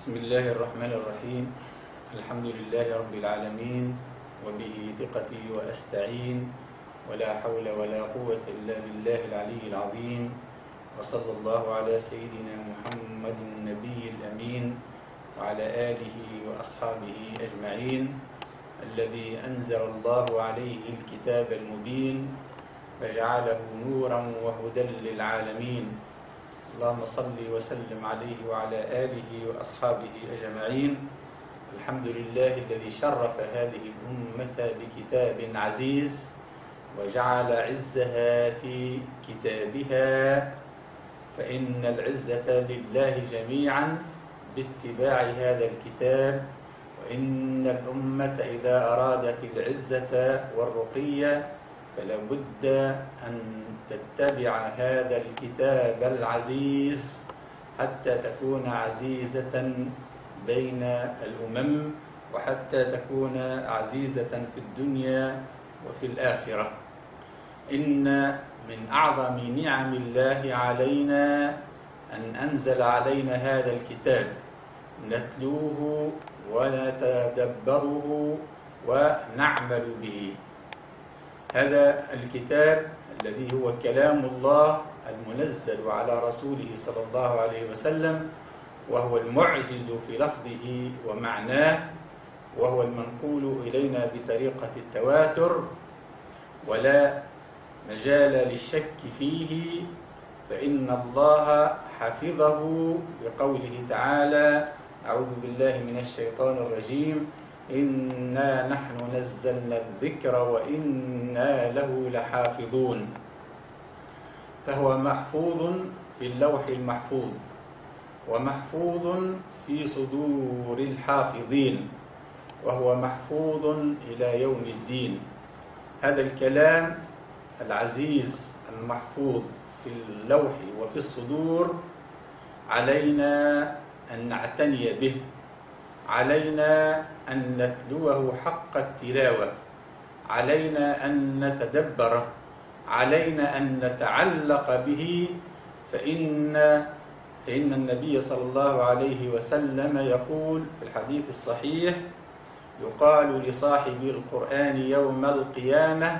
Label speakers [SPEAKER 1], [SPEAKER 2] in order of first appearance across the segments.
[SPEAKER 1] بسم الله الرحمن الرحيم. الحمد لله رب العالمين وبه ثقتي وأستعين ولا حول ولا قوة إلا بالله العلي العظيم. وصلى الله على سيدنا محمد النبي الأمين وعلى آله وأصحابه أجمعين. الذي أنزل الله عليه الكتاب المبين فجعله نورا وهدى للعالمين. اللهم صل وسلم عليه وعلى آله وأصحابه أجمعين. الحمد لله الذي شرف هذه الأمة بكتاب عزيز وجعل عزها في كتابها. فإن العزة لله جميعا باتباع هذا الكتاب. وإن الأمة إذا أرادت العزة والرقية فلا بد أن تتبع هذا الكتاب العزيز حتى تكون عزيزة بين الأمم وحتى تكون عزيزة في الدنيا وفي الآخرة. إن من أعظم نعم الله علينا أن أنزل علينا هذا الكتاب. نتلوه ونتدبره ونعمل به. هذا الكتاب الذي هو كلام الله المنزل على رسوله صلى الله عليه وسلم وهو المعجز في لفظه ومعناه وهو المنقول إلينا بطريقة التواتر ولا مجال للشك فيه فإن الله حفظه بقوله تعالى أعوذ بالله من الشيطان الرجيم إنا نحن نزلنا الذكر وإنا له لحافظون. فهو محفوظ في اللوح المحفوظ ومحفوظ في صدور الحافظين. وهو محفوظ إلى يوم الدين. هذا الكلام العزيز المحفوظ في اللوح وفي الصدور علينا أن نعتني به. علينا أن نتلوه حق التلاوة. علينا أن نتدبره علينا أن نتعلق به. فإن فإن النبي صلى الله عليه وسلم يقول في الحديث الصحيح يقال لصاحب القرآن يوم القيامة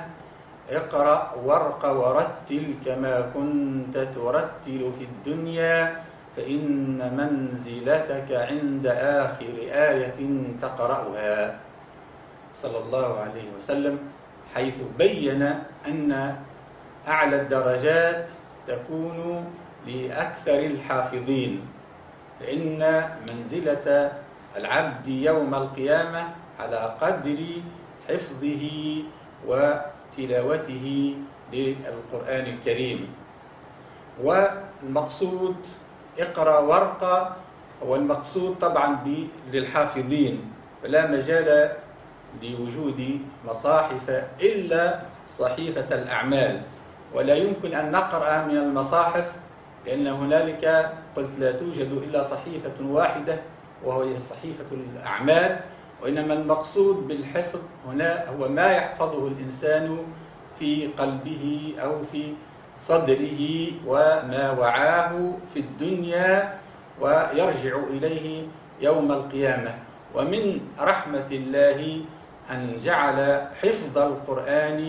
[SPEAKER 1] اقرأ وارق ورتل كما كنت ترتل في الدنيا فإن منزلتك عند آخر آية تقرأها. صلى الله عليه وسلم حيث بين أن أعلى الدرجات تكون لأكثر الحافظين. فإن منزلة العبد يوم القيامة على قدر حفظه وتلاوته للقرآن الكريم. والمقصود اقرأ وارقى هو المقصود طبعا للحافظين فلا مجال لوجود مصاحف إلا صحيفة الأعمال. ولا يمكن أن نقرأ من المصاحف لأن هنالك قلت لا توجد إلا صحيفة واحدة وهي صحيفة الأعمال. وإنما المقصود بالحفظ هنا هو ما يحفظه الإنسان في قلبه أو في صدره وما وعاه في الدنيا ويرجع إليه يوم القيامة. ومن رحمة الله أن جعل حفظ القرآن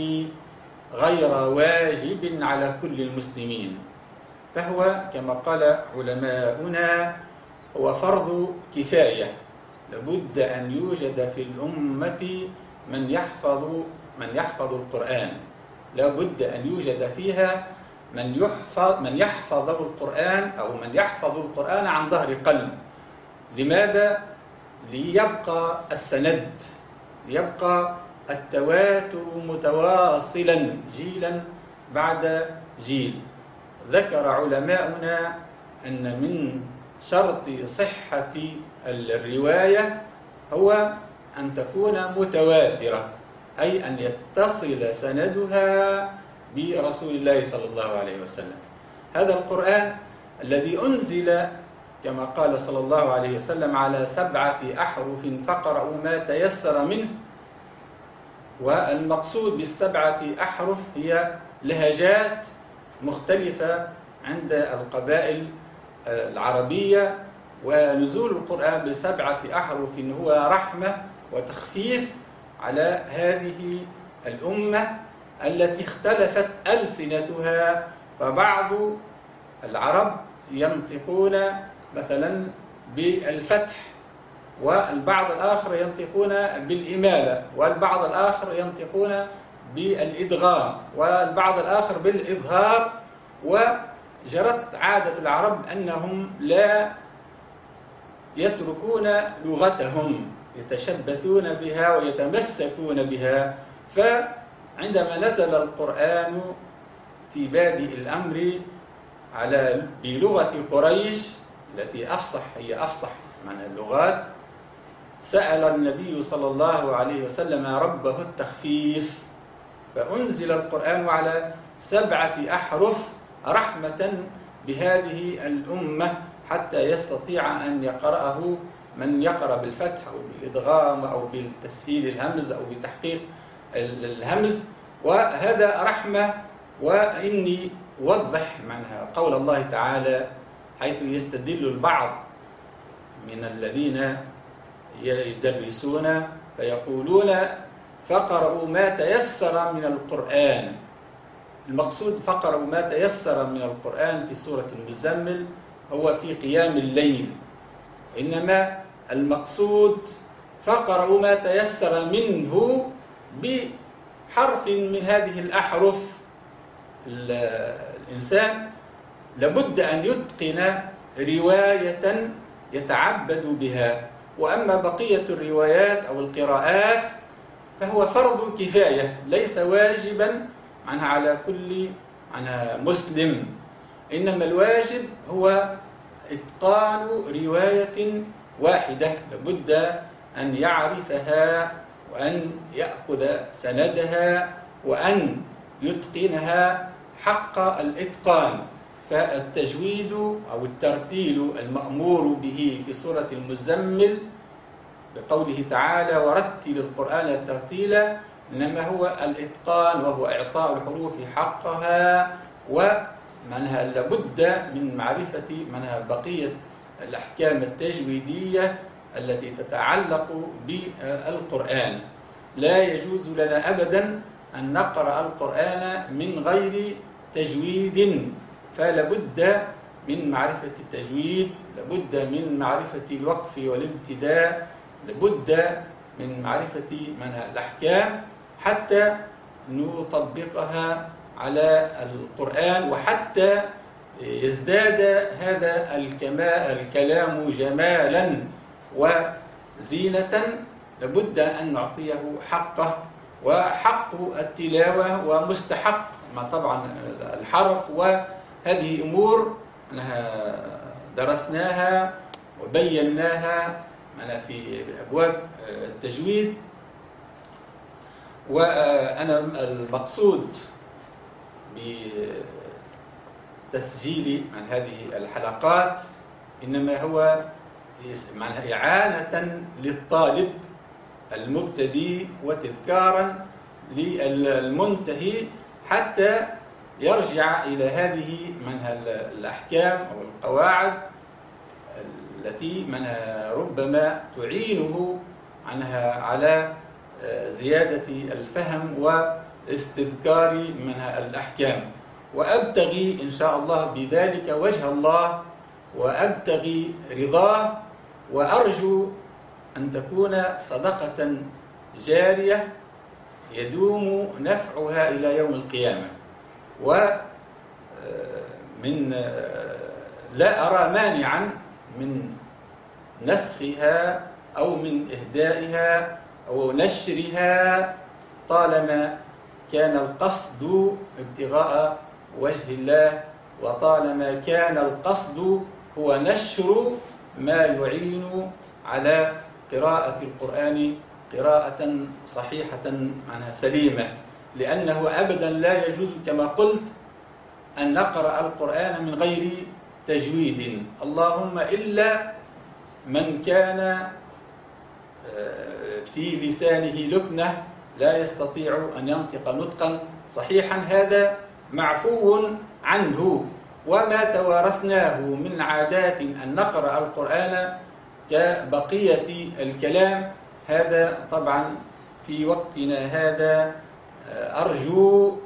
[SPEAKER 1] غير واجب على كل المسلمين. فهو كما قال علماؤنا هو فرض كفاية. لابد أن يوجد في الأمة من يحفظ من يحفظ القرآن. لابد أن يوجد فيها من يحفظ من يحفظ القرآن أو من يحفظ القرآن عن ظهر قلب. لماذا؟ ليبقى السند. ليبقى التواتر متواصلا جيلا بعد جيل. ذكر علماؤنا أن من شرط صحة الرواية هو أن تكون متواترة أي أن يتصل سندها برسول الله صلى الله عليه وسلم. هذا القرآن الذي أنزل كما قال صلى الله عليه وسلم على سبعة أحرف فقرأوا ما تيسر منه. والمقصود بالسبعة أحرف هي لهجات مختلفة عند القبائل العربية. ونزول القرآن بسبعة أحرف هو رحمة وتخفيف على هذه الأمة. التي اختلفت ألسنتها فبعض العرب ينطقون مثلا بالفتح والبعض الآخر ينطقون بالإمالة والبعض الآخر ينطقون بالإدغام والبعض الآخر بالإظهار. وجرت عادة العرب أنهم لا يتركون لغتهم يتشبثون بها ويتمسكون بها. فعندما نزل القرآن في بادئ الأمر على بلغة قريش التي أفصح هي أفصح من اللغات سأل النبي صلى الله عليه وسلم ربه التخفيف فأنزل القرآن على سبعة أحرف رحمة بهذه الأمة حتى يستطيع أن يقرأه من يقرأ بالفتح أو بالإدغام أو بالتسهيل الهمز أو بتحقيق الهمز وهذا رحمة وإني وضح منها قول الله تعالى حيث يستدل البعض من الذين يدرسون فيقولون فقرأوا ما تيسر من القرآن. المقصود فقرأوا ما تيسر من القرآن في سورة المزمل هو في قيام الليل. إنما المقصود فقرأوا ما تيسر منه بحرف من هذه الأحرف الإنسان لابد أن يتقن رواية يتعبد بها. وأما بقية الروايات أو القراءات فهو فرض كفاية ليس واجبا عنها على كل عنها مسلم. إنما الواجب هو إتقان رواية واحدة لابد أن يعرفها وأن يأخذ سندها وأن يتقنها حق الإتقان فالتجويد أو الترتيل المأمور به في سورة المزمل بقوله تعالى ورتل القرآن ترتيلا إنما هو الإتقان وهو إعطاء الحروف حقها ومنها لابد من معرفة منها بقية الأحكام التجويدية التي تتعلق بالقرآن. لا يجوز لنا أبدا أن نقرأ القرآن من غير تجويد فلابد من معرفة التجويد لابد من معرفة الوقف والابتداء لابد من معرفة منها الأحكام حتى نطبقها على القرآن وحتى يزداد هذا الكلام جمالا. وزينة لابد أن نعطيه حقه وحق التلاوة ومستحق ما طبعا الحرف وهذه أمور درسناها وبيناها في أبواب التجويد. وأنا المقصود بتسجيل عن هذه الحلقات إنما هو معناها إعانة للطالب المبتدي وتذكارا للمنتهي حتى يرجع إلى هذه منها الأحكام أو القواعد التي منها ربما تعينه عنها على زيادة الفهم واستذكار منها الأحكام. وأبتغي إن شاء الله بذلك وجه الله وأبتغي رضاه وأرجو أن تكون صدقة جارية يدوم نفعها إلى يوم القيامة. ومن لا أرى مانعا من نسخها أو من إهدائها أو نشرها طالما كان القصد ابتغاء وجه الله وطالما كان القصد هو نشر ما يعين على قراءة القرآن قراءة صحيحة معناها سليمة. لأنه أبدا لا يجوز كما قلت أن نقرأ القرآن من غير تجويد. اللهم إلا من كان آه، في لسانه لكنة لا يستطيع أن ينطق نطقا صحيحا هذا معفو عنه. وما توارثناه من عادات أن نقرأ القرآن كبقية الكلام. هذا طبعا في وقتنا هذا أرجو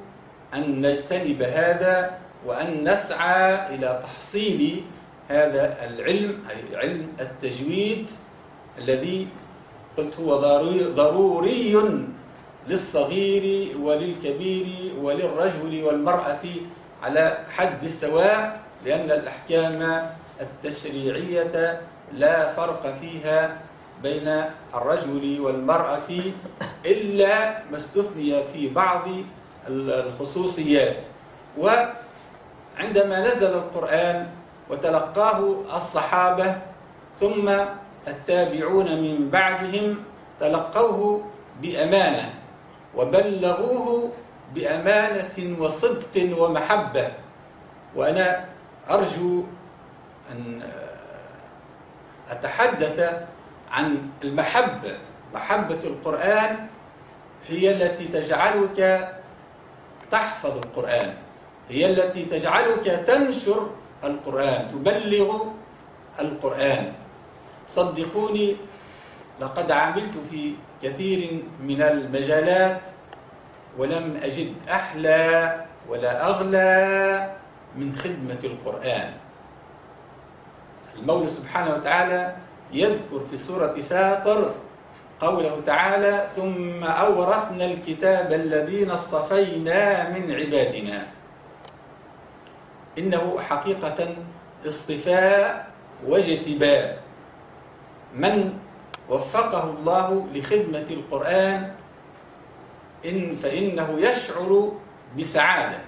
[SPEAKER 1] أن نجتنب هذا وأن نسعى إلى تحصيل هذا العلم أي علم التجويد الذي قلت هو ضروري للصغير وللكبير وللرجل والمرأة على حد السواء لأن الأحكام التشريعية لا فرق فيها بين الرجل والمرأة إلا ما استثني في بعض الخصوصيات. وعندما نزل القرآن وتلقاه الصحابة ثم التابعون من بعدهم تلقوه بأمانة وبلغوه بأمانة وصدق ومحبة. وأنا أرجو أن أتحدث عن المحبة. محبة القرآن هي التي تجعلك تحفظ القرآن. هي التي تجعلك تنشر القرآن تبلغ القرآن. صدقوني لقد عملت في كثير من المجالات ولم أجد أحلى ولا أغلى من خدمة القرآن. المولى سبحانه وتعالى يذكر في سورة فاطر قوله تعالى ثم أورثنا الكتاب الذين اصطفينا من عبادنا إنه حقيقة اصطفاء واجتباء. من وفقه الله لخدمة القرآن إن فإنه يشعر بسعادة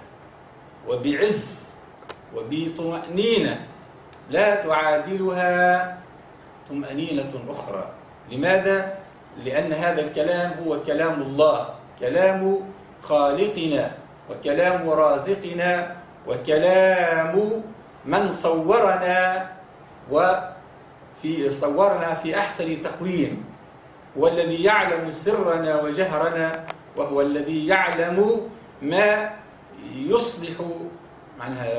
[SPEAKER 1] وبعز وبطمأنينة. لا تعادلها طمأنينة أخرى. لماذا؟ لأن هذا الكلام هو كلام الله كلام خالقنا وكلام رازقنا وكلام من صورنا وفي صورنا في أحسن تقويم. هو الذي يعلم سرنا وجهرنا وهو الذي يعلم ما يصلح معناها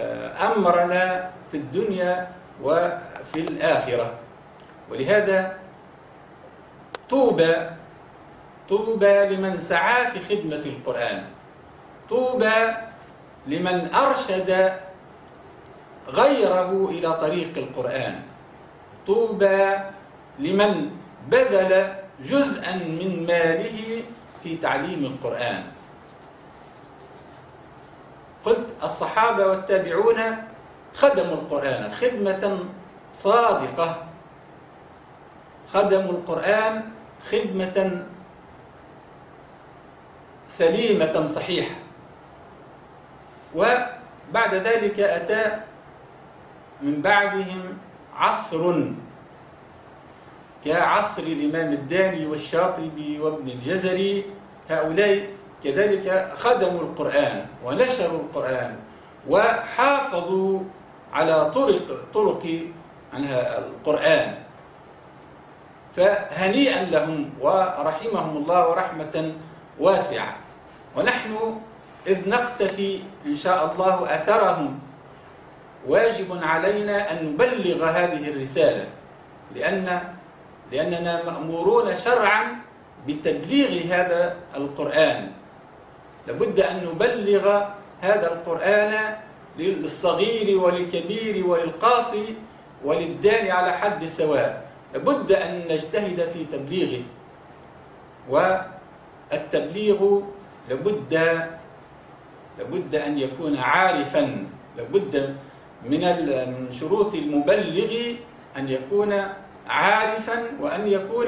[SPEAKER 1] أمرنا في الدنيا وفي الآخرة. ولهذا طوبى طوبى لمن سعى في خدمة القرآن. طوبى لمن أرشد غيره إلى طريق القرآن. طوبى لمن بذل جزءا من ماله في تعليم القرآن. قلت الصحابة والتابعون خدموا القرآن خدمة صادقة. خدموا القرآن خدمة سليمة صحيحة. وبعد ذلك أتى من بعدهم عصر كعصر الإمام الداني والشاطبي وابن الجزري هؤلاء كذلك خدموا القرآن ونشروا القرآن وحافظوا على طرق طرق عنها القرآن. فهنيئا لهم ورحمهم الله ورحمة واسعة. ونحن إذ نقتفي إن شاء الله أثرهم واجب علينا أن نبلغ هذه الرسالة لأن لأننا مأمورون شرعا بتبليغ هذا القرآن. لابد أن نبلغ هذا القرآن للصغير وللكبير وللقاصي وللداني على حد السواء. لابد أن نجتهد في تبليغه. والتبليغ لابد لابد أن يكون عارفا. لابد من شروط المبلغ أن يكون عارفا وأن يكون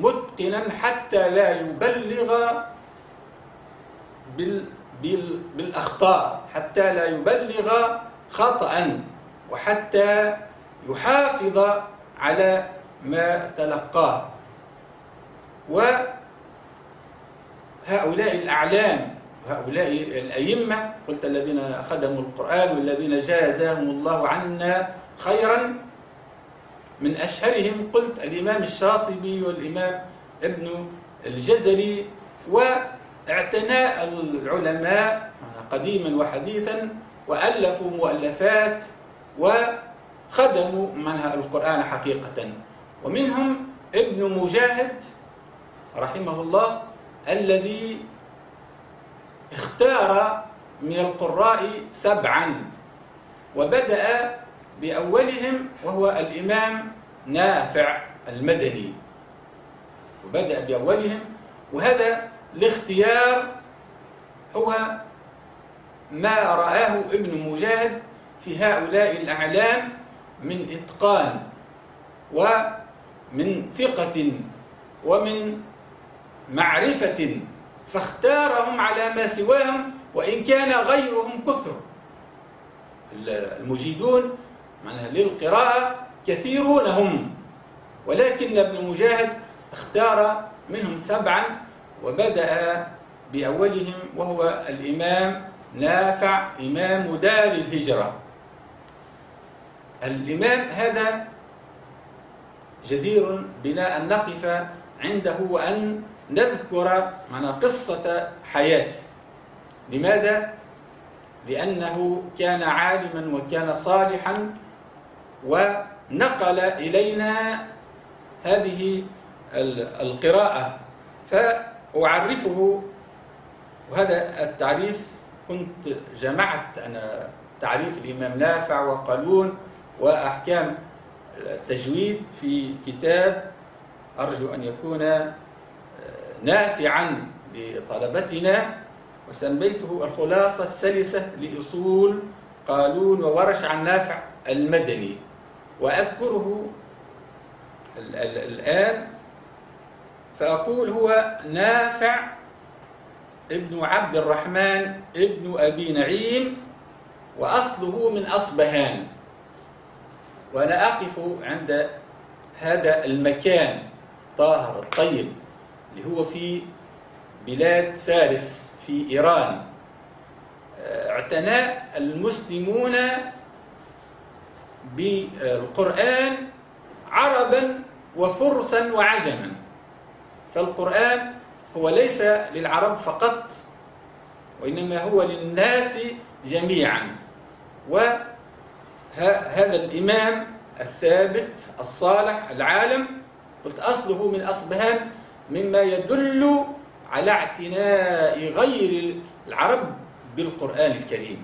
[SPEAKER 1] متقنا حتى لا يبلغ بال بال بالأخطاء حتى لا يبلغ خطأ وحتى يحافظ على ما تلقاه. وهؤلاء الأعلام هؤلاء الأئمة قلت الذين خدموا القرآن والذين جازاهم الله عنا خيرا من أشهرهم قلت الإمام الشاطبي والإمام ابن الجزري واعتناء العلماء قديما وحديثا وألفوا مؤلفات وخدموا منها القرآن حقيقة. ومنهم ابن مجاهد رحمه الله الذي اختار من القراء سبعا وبدأ بأولهم وهو الإمام نافع المدني. وبدأ بأولهم وهذا الاختيار هو ما رآه ابن مجاهد في هؤلاء الأعلام من إتقان ومن ثقة ومن معرفة فاختارهم على ما سواهم وإن كان غيرهم كثر المجيدون معناها للقراءة كثيرون هم ولكن ابن مجاهد اختار منهم سبعا وبدأ بأولهم وهو الإمام نافع إمام دار الهجرة. الإمام هذا جدير بنا أن نقف عنده وأن نذكر معنا قصة حياته. لماذا؟ لأنه كان عالما وكان صالحا ونقل إلينا هذه القراءة. فأعرفه وهذا التعريف كنت جمعت أنا تعريف الإمام نافع وقالون وأحكام التجويد في كتاب أرجو أن يكون نافعا لطلبتنا وسميته الخلاصة السلسة لأصول قالون وورش عن نافع المدني. وأذكره الآن فأقول هو نافع ابن عبد الرحمن ابن أبي نعيم وأصله من أصبهان. وأنا أقف عند هذا المكان الطاهر الطيب اللي هو في بلاد فارس في إيران. اعتنى المسلمون بالقرآن عربا وفرسا وعجما. فالقرآن هو ليس للعرب فقط وإنما هو للناس جميعا. وهذا الإمام الثابت الصالح العالم قلت أصله من أصبهان مما يدل على اعتناء غير العرب بالقرآن الكريم.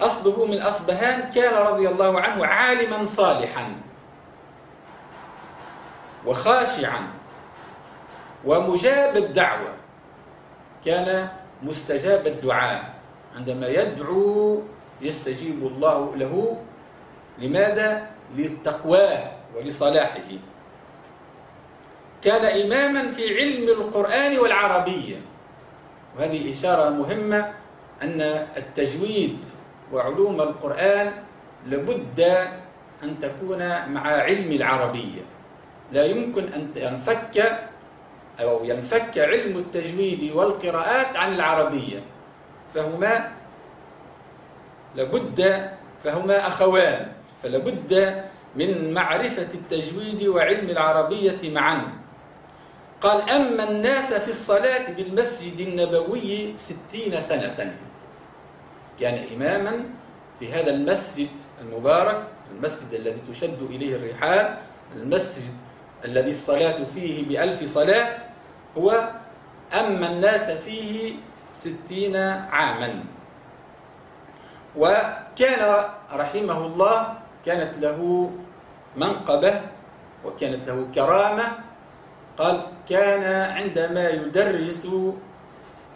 [SPEAKER 1] أصله من أصبهان كان رضي الله عنه عالما صالحا وخاشعا ومجاب الدعوة. كان مستجاب الدعاء. عندما يدعو يستجيب الله له. لماذا؟ لتقواه ولصلاحه. كان إماما في علم القرآن والعربية. وهذه إشارة مهمة أن التجويد وعلوم القرآن لابد أن تكون مع علم العربية. لا يمكن أن ينفك أو ينفك علم التجويد والقراءات عن العربية. فهما لابد فهما أخوان فلابد من معرفة التجويد وعلم العربية معا. قال أما الناس في الصلاة بالمسجد النبوي ستين سنة. كان إماما في هذا المسجد المبارك المسجد الذي تشد إليه الرحال المسجد الذي الصلاة فيه بألف صلاة هو أما الناس فيه ستين عاما. وكان رحمه الله كانت له منقبة وكانت له كرامة قال كان عندما يدرس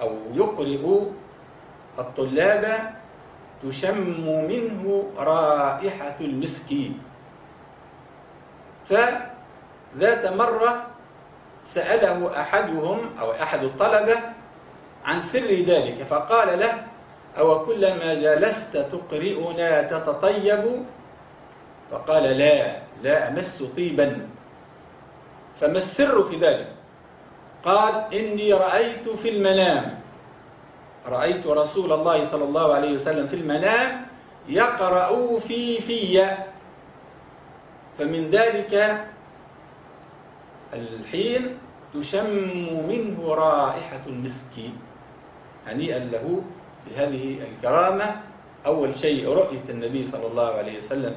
[SPEAKER 1] أو يقرئ الطلاب تشم منه رائحة المسك فذات مرة سأله أحدهم أو أحد الطلبة عن سر ذلك فقال له أو كلما جلست تقرئنا تتطيب؟ فقال لا لا أمس طيبا. فما السر في ذلك؟ قال إني رأيت في المنام. رأيت رسول الله صلى الله عليه وسلم في المنام يقرأ في في. فمن ذلك الحين تشم منه رائحة المسك هنيئا له بهذه الكرامة. أول شيء رؤية النبي صلى الله عليه وسلم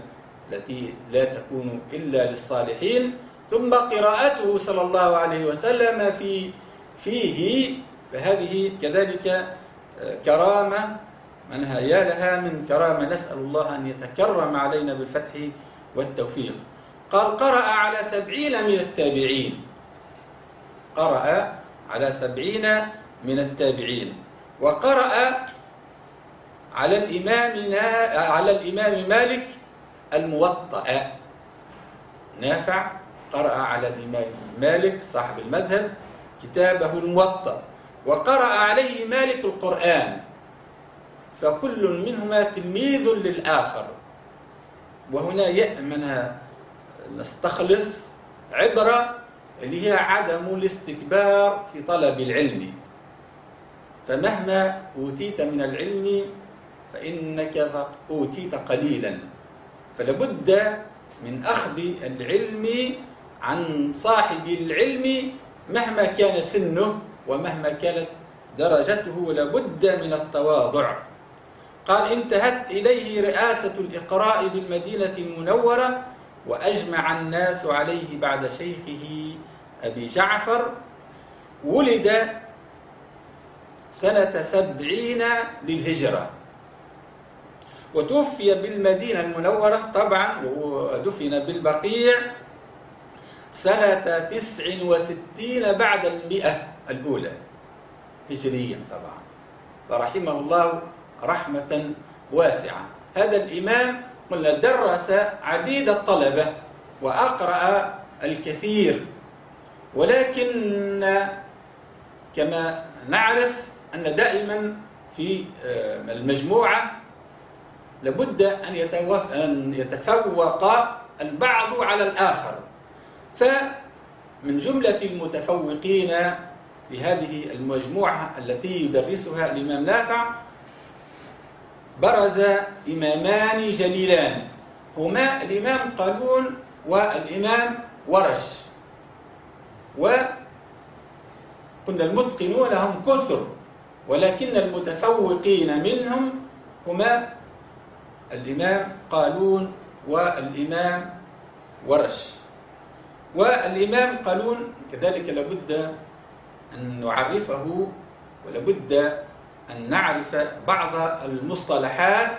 [SPEAKER 1] التي لا تكون إلا للصالحين ثم قراءته صلى الله عليه وسلم في فيه. فهذه كذلك كرامة من يا لها من كرامة نسأل الله أن يتكرم علينا بالفتح والتوفيق. قال قرأ على سبعين من التابعين. قرأ على سبعين من التابعين. وقرأ على الإمام على الإمام مالك الموطأ. نافع. قرأ على الإمام مالك صاحب المذهب كتابه الموطأ. وقرأ عليه مالك القرآن فكل منهما تلميذ للآخر. وهنا يأمن نستخلص عبرة اللي هي عدم الاستكبار في طلب العلم. فمهما أوتيت من العلم فإنك أوتيت قليلا. فلابد من أخذ العلم عن صاحب العلم مهما كان سنه ومهما كانت درجته لابد من التواضع. قال انتهت إليه رئاسة الإقراء بالمدينة المنورة وأجمع الناس عليه بعد شيخه أبي جعفر. ولد سنة سبعين للهجرة. وتوفي بالمدينة المنورة طبعا ودفن بالبقيع سنة تسع وستين بعد المئة. الأولى هجريا طبعا. فرحمه الله رحمة واسعة. هذا الإمام قلنا درس عديد الطلبة وأقرأ الكثير. ولكن كما نعرف أن دائما في المجموعة لابد أن, أن يتفوق البعض على الآخر. فمن جملة المتفوقين في هذه المجموعة التي يدرسها الإمام نافع برز إمامان جليلان. هما الإمام قالون والإمام ورش. وقلنا المتقنون هم كثر ولكن المتفوقين منهم هما الإمام قالون والإمام ورش. والإمام قالون كذلك لابد أن نعرفه ولابد أن نعرف بعض المصطلحات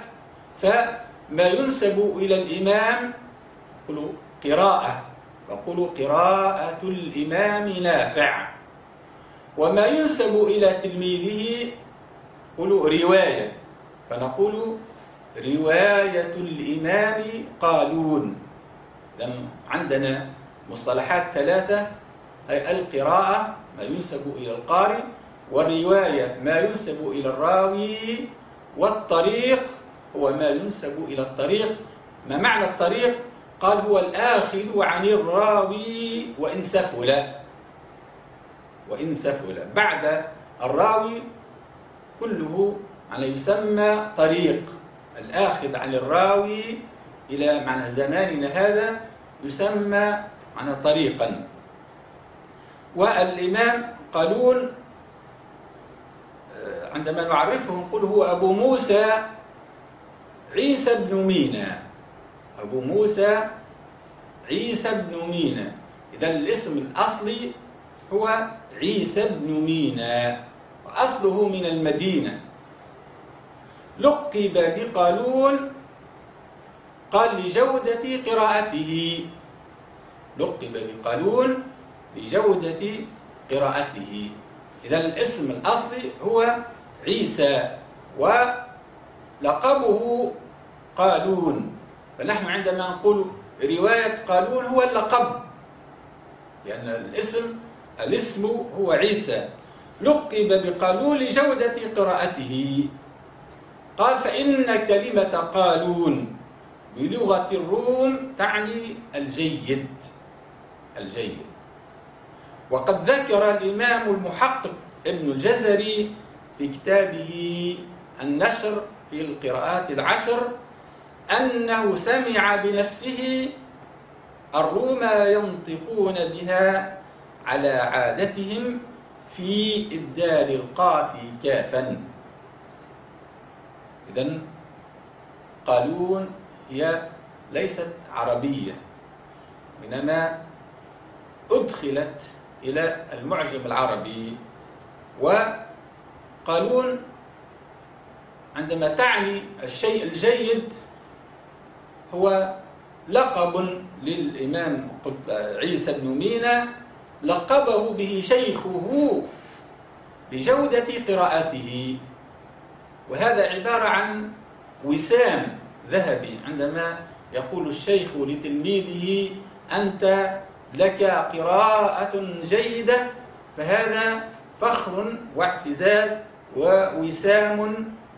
[SPEAKER 1] فما ينسب إلى الإمام؟ قلوا قراءة فقولوا قراءة الإمام نافع. وما ينسب إلى تلميذه؟ قلوا رواية. فنقول رواية الإمام قالون. لم عندنا مصطلحات ثلاثة أي القراءة ما ينسب إلى القارئ والرواية ما ينسب إلى الراوي والطريق هو ما ينسب إلى الطريق. ما معنى الطريق؟ قال هو الآخذ عن الراوي وإن سفل. وإن سفل. بعد الراوي كله على يسمى طريق. الآخذ عن الراوي إلى معنى زماننا هذا يسمى معنى طريقا. والإمام قالون عندما نعرفه نقول هو أبو موسى عيسى بن مينا. أبو موسى عيسى بن مينا. إذا الاسم الأصلي هو عيسى بن مينا وأصله من المدينة. لقب بقالون قال لجودة قراءته. لقب بقالون لجودة قراءته. إذا الاسم الأصلي هو عيسى ولقبه قالون. فنحن عندما نقول رواية قالون هو اللقب لأن الاسم الاسم هو عيسى. لقب بقالون لجودة قراءته. قال فإن كلمة قالون بلغة الروم تعني الجيد. الجيد. وقد ذكر الإمام المحقق ابن الجزري في كتابه النشر في القراءات العشر أنه سمع بنفسه الروم ينطقون بها على عادتهم في إبدال القاف كافا. إذا قالون هي ليست عربية إنما أدخلت إلى المعجم العربي. وقالون عندما تعني الشيء الجيد هو لقب للإمام عيسى بن مينا لقبه به شيخه بجودة قراءته. وهذا عبارة عن وسام ذهبي عندما يقول الشيخ لتلميذه أنت لك قراءة جيدة فهذا فخر واعتزاز ووسام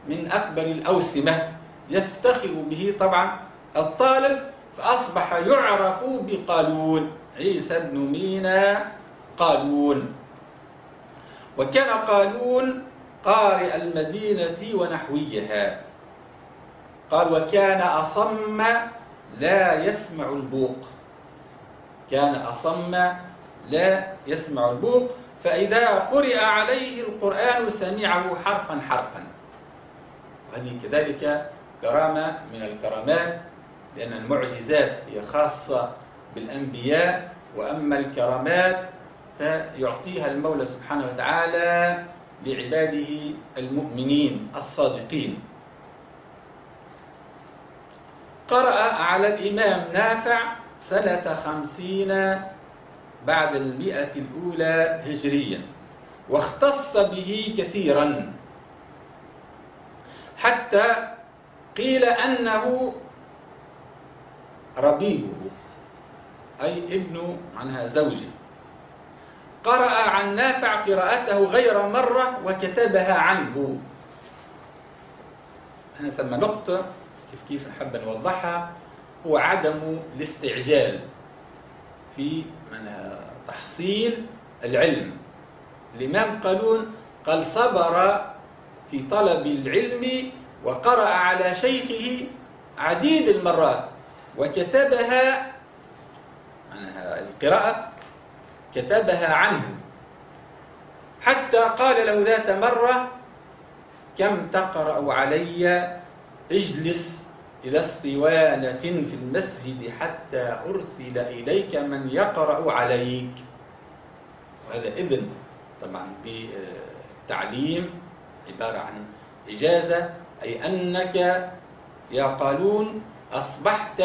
[SPEAKER 1] من أكبر الأوسمة. يفتخر به طبعا الطالب فأصبح يعرف بقالون. عيسى بن مينا قالون. وكان قالون قارئ المدينة ونحويها. قال وكان أصم لا يسمع البوق. كان أصم لا يسمع البوق فإذا قرئ عليه القرآن سمعه حرفا حرفا. وهذه كذلك كرامة من الكرامات لأن المعجزات هي خاصة بالأنبياء وأما الكرامات فيعطيها المولى سبحانه وتعالى لعباده المؤمنين الصادقين. قرأ على الإمام نافع سنة خمسين بعد المئة الأولى هجريا واختص به كثيرا حتى قيل أنه ربيبه أي ابن عنها زوجه. قرأ عن نافع قراءته غير مرة وكتبها عنه. هنا ثم نقطة كيف كيف نحب نوضحها هو عدم الاستعجال في تحصيل العلم. الإمام قالون قال صبر في طلب العلم وقرأ على شيخه عديد المرات وكتبها القراءة كتبها عنه. حتى قال له ذات مرة كم تقرأ علي اجلس إلى اسطوانة في المسجد حتى أرسل إليك من يقرأ عليك. وهذا إذن طبعا بالتعليم عبارة عن إجازة أي أنك يا قالون أصبحت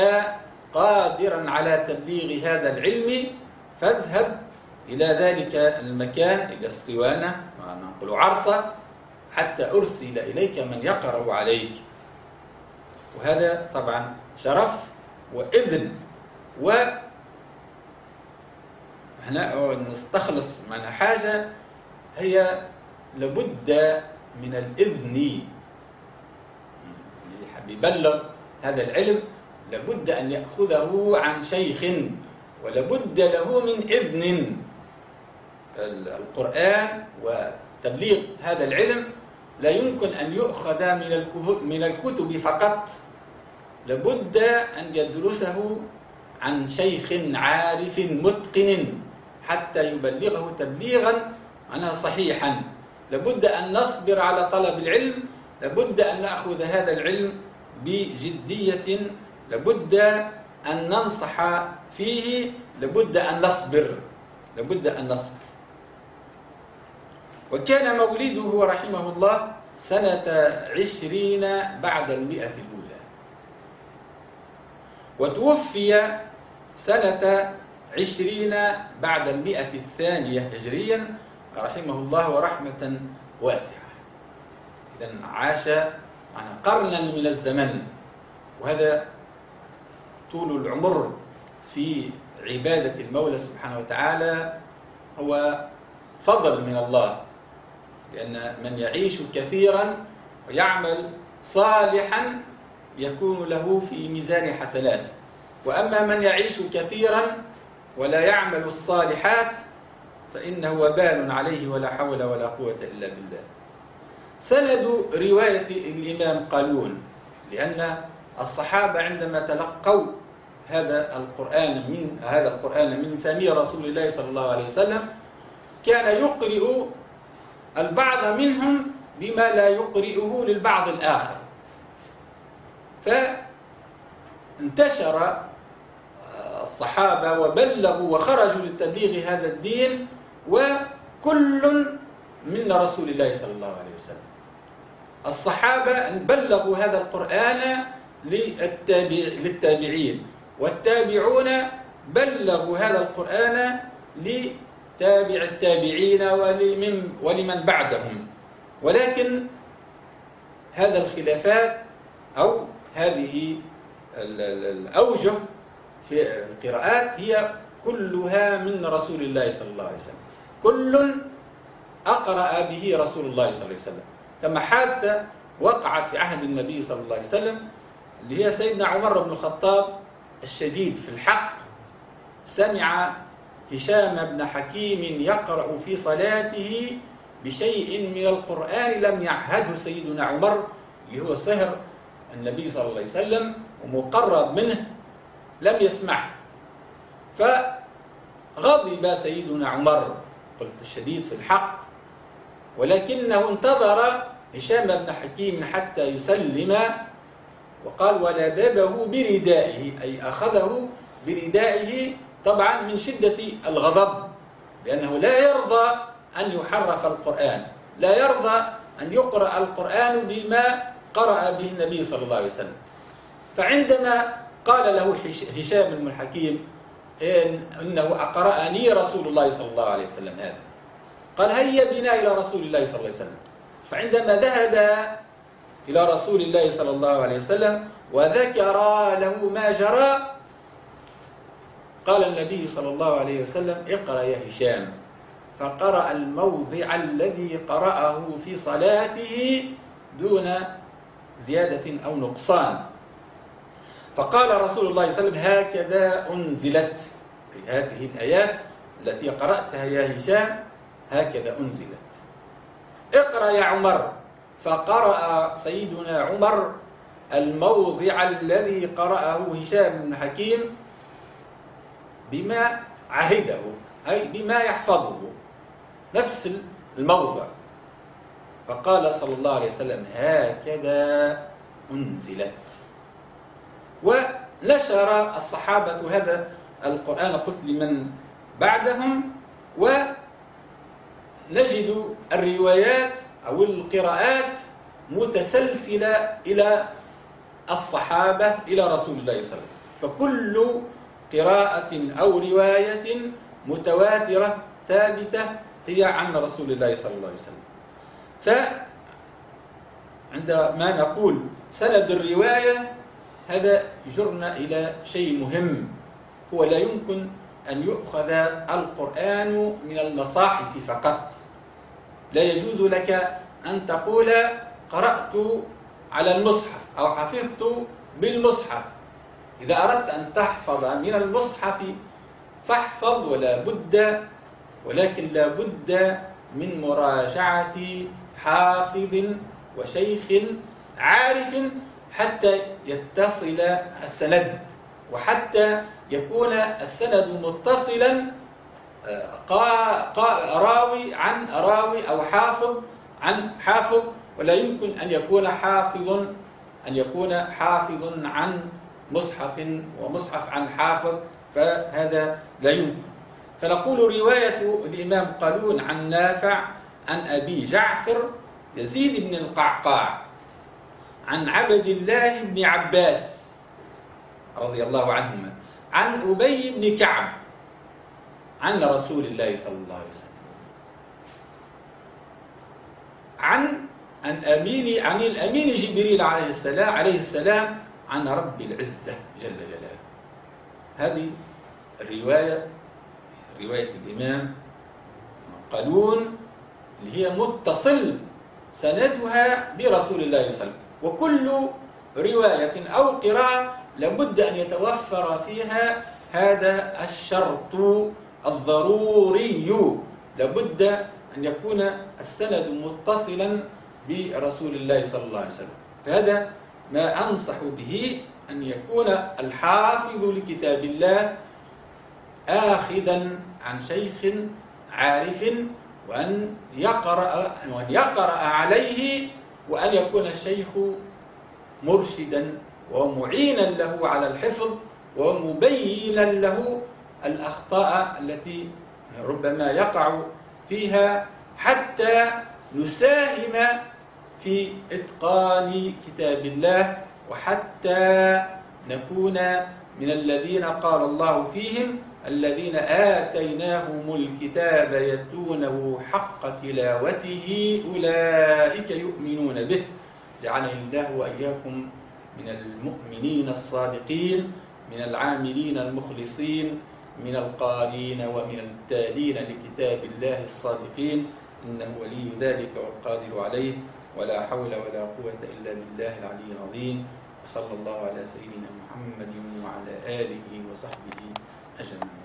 [SPEAKER 1] قادرا على تبليغ هذا العلم فاذهب إلى ذلك المكان إلى الصوانة نقول عرصة حتى أرسل إليك من يقرأ عليك. وهذا طبعا شرف وإذن. و هنا نستخلص من حاجة هي لابد من الإذن. يبلغ هذا العلم لابد أن يأخذه عن شيخ ولابد له من إذن. القرآن وتبليغ هذا العلم لا يمكن أن يؤخذ من الكتب فقط. لابد أن يدرسه عن شيخ عارف متقن حتى يبلغه تبليغا عنها صحيحا. لابد أن نصبر على طلب العلم. لابد أن نأخذ هذا العلم بجدية. لابد أن ننصح فيه. لابد أن نصبر. لابد أن نصبر. وكان مولده رحمه الله سنة عشرين بعد المئة الأولى. وتوفي سنة عشرين بعد المئة الثانية هجريا رحمه الله ورحمة واسعة. إذا عاش معنا قرنا من الزمن وهذا طول العمر في عبادة المولى سبحانه وتعالى هو فضل من الله. لأن من يعيش كثيرا ويعمل صالحا يكون له في ميزان حسناته وأما من يعيش كثيرا ولا يعمل الصالحات فإنه وبال عليه ولا حول ولا قوة إلا بالله. سند رواية الإمام قالون لأن الصحابة عندما تلقوا هذا القرآن من هذا القرآن من فم رسول الله صلى الله عليه وسلم كان يقرئ البعض منهم بما لا يقرئه للبعض الآخر. فانتشر الصحابة وبلغوا وخرجوا لتبليغ هذا الدين وكل من رسول الله صلى الله عليه وسلم. الصحابة بلغوا هذا القرآن للتابعين. والتابعون بلغوا هذا القرآن لتابع التابعين ولمن, ولمن بعدهم. ولكن هذا الخلافات أو هذه الأوجه في القراءات هي كلها من رسول الله صلى الله عليه وسلم. كل أقرأ به رسول الله صلى الله عليه وسلم. كما حادثة وقعت في عهد النبي صلى الله عليه وسلم اللي هي سيدنا عمر بن الخطاب الشديد في الحق سمع هشام بن حكيم يقرأ في صلاته بشيء من القرآن لم يعهده سيدنا عمر اللي هو سهر النبي صلى الله عليه وسلم ومقرب منه لم يسمع. فغضب سيدنا عمر قلت الشديد في الحق ولكنه انتظر هشام بن حكيم حتى يسلم وقال ولدبه بردائه. أي أخذه بردائه طبعا من شدة الغضب لأنه لا يرضى أن يحرف القرآن لا يرضى أن يقرأ القرآن بما قرأ به النبي صلى الله عليه وسلم. فعندما قال له هشام بن الحكيم إن إنه أقرأني رسول الله صلى الله عليه وسلم هذا. قال هيا بنا إلى رسول الله صلى الله عليه وسلم. فعندما ذهب إلى رسول الله صلى الله عليه وسلم وذكر له ما جرى قال النبي صلى الله عليه وسلم اقرأ يا هشام. فقرأ الموضع الذي قرأه في صلاته دون زيادة أو نقصان. فقال رسول الله صلى الله عليه وسلم هكذا أنزلت. في هذه الآيات التي قرأتها يا هشام هكذا أنزلت. اقرأ يا عمر. فقرأ سيدنا عمر الموضع الذي قرأه هشام بن حكيم بما عهده أي بما يحفظه. نفس الموضع. فقال صلى الله عليه وسلم هكذا أنزلت. ونشر الصحابة هذا القرآن. قلت لمن بعدهم؟ ونجد الروايات أو القراءات متسلسلة إلى الصحابة إلى رسول الله صلى الله عليه وسلم. فكل قراءة أو رواية متواترة ثابتة هي عن رسول الله صلى الله عليه وسلم. فعندما نقول سند الرواية هذا يجرنا إلى شيء مهم. هو لا يمكن أن يؤخذ القرآن من المصاحف فقط. لا يجوز لك أن تقول قرأت على المصحف أو حفظت بالمصحف إذا أردت أن تحفظ من المصحف فاحفظ ولا بد ولكن لا بد من مراجعة حافظ وشيخ عارف حتى يتصل السند وحتى يكون السند متصلا آه، راوي عن راوي أو حافظ عن حافظ ولا يمكن أن يكون حافظ أن يكون حافظ عن مصحف ومصحف عن حافظ فهذا لا يمكن. فنقول رواية الإمام قالون عن نافع عن أبي جعفر يزيد بن القعقاع عن عبد الله بن عباس رضي الله عنهما عن أبي بن كعب عن رسول الله صلى الله عليه وسلم عن عن عن الأمين جبريل عليه السلام عليه السلام عن رب العزة جل جلاله. هذه الرواية رواية الإمام قالون اللي هي متصل سندها برسول الله صلى الله عليه وسلم. وكل رواية أو قراءة لابد أن يتوفر فيها هذا الشرط الضروري. لابد أن يكون السند متصلا برسول الله صلى الله عليه وسلم. فهذا ما أنصح به أن يكون الحافظ لكتاب الله آخذا عن شيخ عارف وأن يقرأ, وأن يقرأ عليه وأن يكون الشيخ مرشدا ومعينا له على الحفظ ومبينا له الأخطاء التي ربما يقع فيها حتى نساهم في إتقان كتاب الله وحتى نكون من الذين قال الله فيهم الذين آتيناهم الكتاب يتلونه حق تلاوته أولئك يؤمنون به. جعلني الله وإياكم من المؤمنين الصادقين من العاملين المخلصين من القارين ومن التالين لكتاب الله الصادقين. إنه ولي ذلك والقادر عليه. ولا حول ولا قوة إلا بالله العلي العظيم. وصلى الله على سيدنا محمد وعلى آله وصحبه أجمعين.